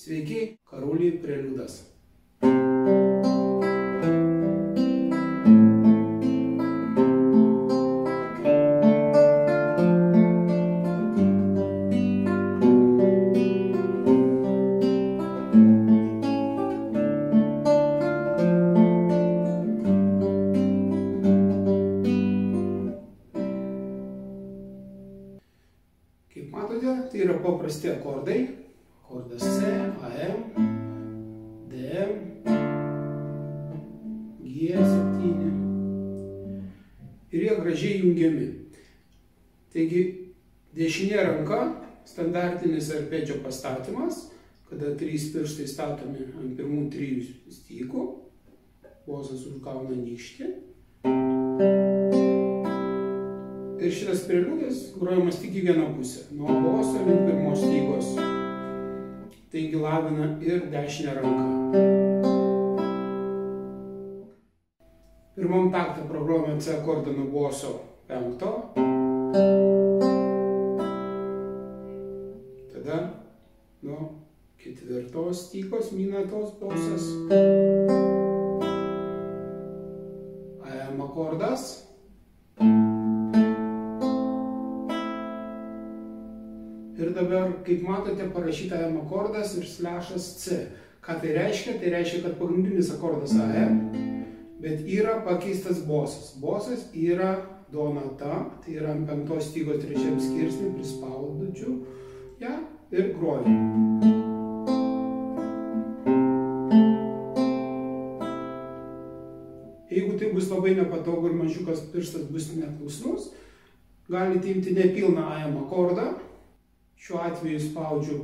Sveiki, Karulį Preliudas. Kaip matote, tai yra paprasti akordai. Akordas Ir jie gražiai jungiami. Taigi, dešinė ranka, standartinis arpedžio pastatymas, kada trys pirštai statomi ant pirmų trijų stygų, bosas užgauna nykštį. Ir šitas preliudas grojamas tik į vieną pusę, nuo boso link pirmos stygos. Taigi lavina ir dešinę ranką. Pirmam taktą programuojame C akordą nuo boso penkto. Tada nuo ketvirtos stygos minatos bosas. AM akordas. Ir dabar, kaip matote, parašyta AM akordas ir slešas C. Ką tai reiškia? Tai reiškia, kad pagrindinis akordas AM, bet yra pakeistas bosas. Bosas yra do nata, tai yra ant penktos stygos trečiam skirsnį, prispaudžiu ją ir groju. Jeigu tai bus labai nepatogu ir mažiukas pirštas bus neklusnus, galite imti nepilną AM akordą. Šiuo atveju spaudžiu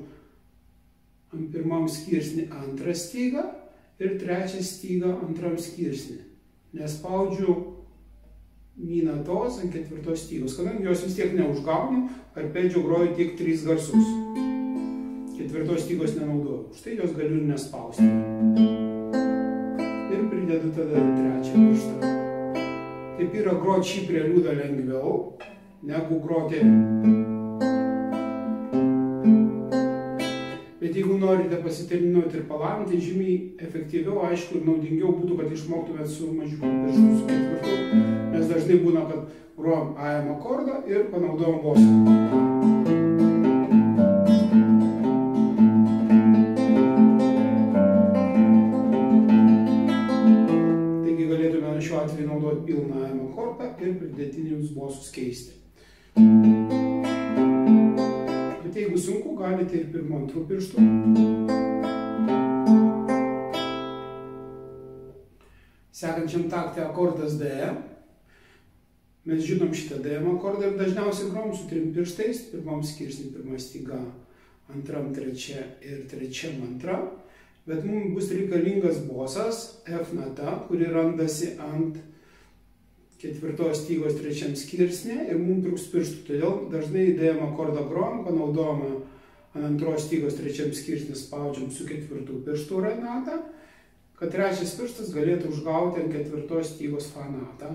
ant pirmam skirsnį antrą stygą ir trečią stygą antram skirsnį. Nespaudžiu minatos ant ketvirtos stygos, kadangi jos vis tiek neužgaunu, arpedžio groju tik tris garsus. Ketvirtos stygos nenaudoju, už tai jos galiu ir nespausti. Ir pridedu tada trečią pirštą. Taip yra groti šį preliudą lengviau, negu groti pasiterminuoti ir palavinti, žymiai efektyviau, aišku, ir naudingiau būtų, kad išmoktumėt su mažiuku pirštu, su ketvirtu, nes dažnai būna, kad grojam AM akordą ir panaudojam bosą. Šiuo atveju naudoti pilną AM akordą ir pridėtinius bosus keisti. Jeigu sunku, galite ir pirmo antrų pirštų. Sekančiam taktė akordas DM. Mes žinom šitą DM akordą ir dažniausiai grom su trim pirštais. Pirmam skirsnį pirma styga, antram trečia ir trečiam antra. Bet mums bus reikalingas bosas F nata, kuri randasi ant ketvirtos stygos trečiam skirsnė ir mums trūks pirštų. Todėl dažnai DM akordą grojam, panaudojame ant antros stygos trečiam skirsnį spaudžiam su ketvirtų pirštų ranatą, kad trečias pirštas galėtų užgauti ant ketvirtos stygos fanatą.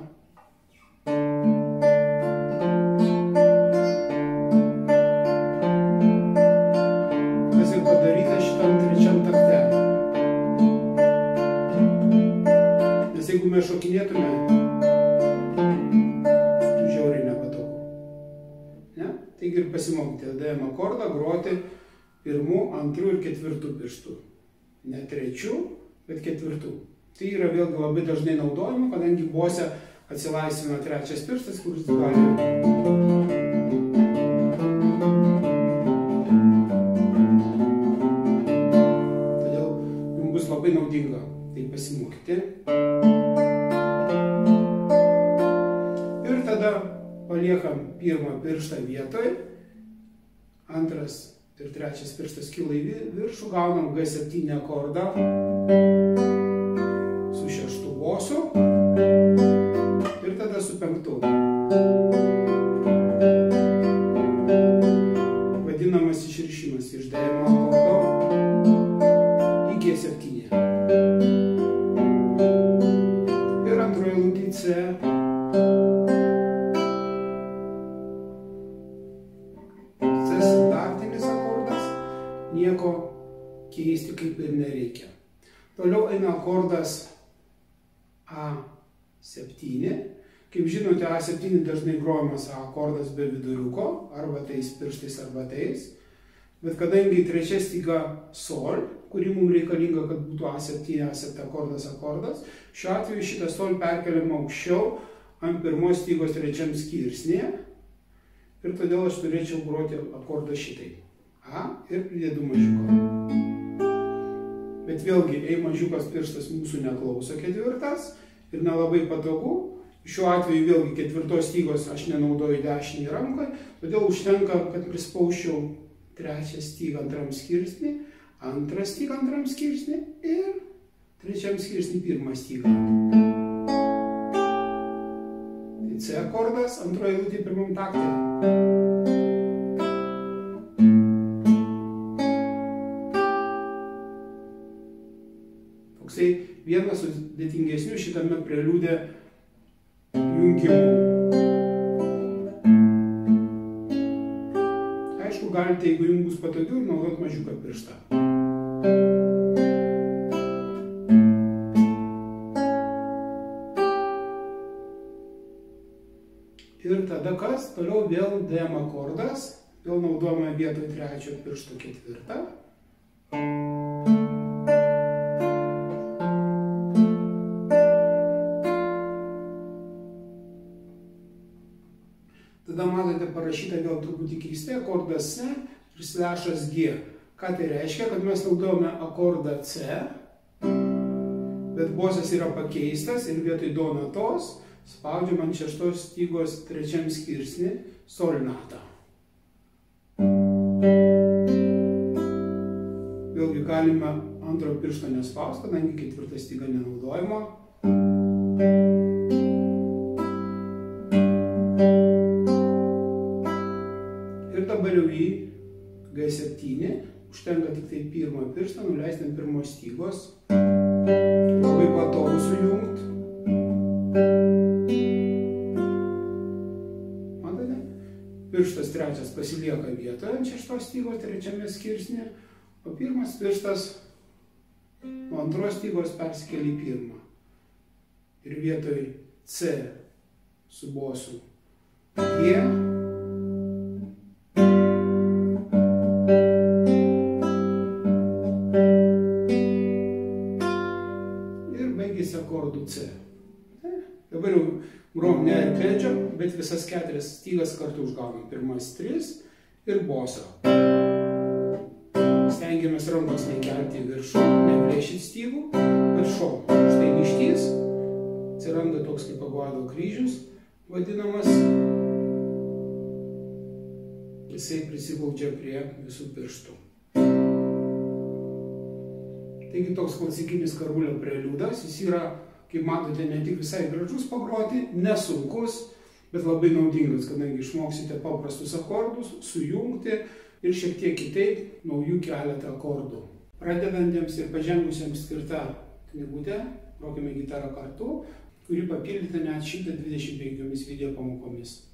Kas ir padaryta šitam trečiam takte. Nes jeigu mes šokinėtume Taigi ir pasimokyti DM akordą groti pirmų, antrų ir ketvirtų pirštų. Ne trečių, bet ketvirtų. Tai yra vėlgi labai dažnai naudojama, kadangi bose atsilaisvina trečias pirštas, kuris gali. Paliekam pirmą pirštą vietoj, antras ir trečias pirštas kyla į viršų, gaunam G7 akordą su šeštu bosu ir tada su penktu. Vadinamas išrišimas iš DM kaip ir nereikia. Toliau eina akordas A7. Kaip žinote, A7 dažnai grojamas A akordas be viduriuko, arba tais pirštais, arba tais. Bet kadangi trečia styga sol, kuri mums reikalinga, kad būtų A7, A7 akordas, akordas, šiuo atveju šitą sol perkeliam aukščiau ant pirmos stygos trečiam skirsnėje. Ir todėl aš turėčiau groti akordą šitai. A ir pridedu mažiuką. Bet vėlgi, ei mažiukas pirštas mūsų neklauso ketvirtas ir nelabai patogu. Šiuo atveju vėlgi ketvirtos stygos aš nenaudoju dešinį ranką, todėl užtenka, kad prispauščiau trečią stygą antram skirsnį, antrą stygą antram skirsnį ir trečiam skirsnį pirmą stygą. Tai C akordas, antroji eilutė pirmam taktui. Vienas sudėtingesnių šitame preliūdė jungimų. galite, jeigu jums bus patogiau, naudot mažiuką pirštą. Ir tada kas? Toliau vėl DM akordas. Vėl naudojame vietoj trečio piršto ketvirtą. Tada matote parašyta vėl truputį keistai akordas C ir slešas G. Ką tai reiškia? Kad mes naudojame akordą C, bet bosas yra pakeistas ir vietoj do natos spaudžiam ant šeštos stygos trečiam skirsnį sol natą. Vėlgi galime antro piršto nespausti, kadangi ketvirta styga nenaudojama. Į G7 užtenka tik tai pirmą pirštą, nuleisti ant pirmos stygos. Labai patogu sujungti. Matote? Pirštas trečias pasilieka vietoje ant šeštos stygos trečiame skirsnė, o pirmas pirštas nuo antros stygos persikelia į pirmą. Ir vietoj C su bosu G Dabar jau grom ne arpedžio, bet visas keturias stygas kartu užgaunam. Pirmas tris ir bosą. Stengiamės rankos nekelti į viršų, neplėšyti stygų, bet šonu. Štai mištys, atsiranda toks kaip aguado kryžius, vadinamas. Jisai prisibaudžia prie visų pirštų. Taigi toks klasikinis karvulio preliudas, jis yra kaip matote, ne tik visai gražus pagroti, nesunkus, bet labai naudingas, kadangi išmoksite paprastus akordus, sujungti ir šiek tiek kitaip naujų keletą akordų. Pradedantiems ir pažengusiems skirta knygutė, grokime gitarą kartu, kuri papildyta net 125 video pamokomis.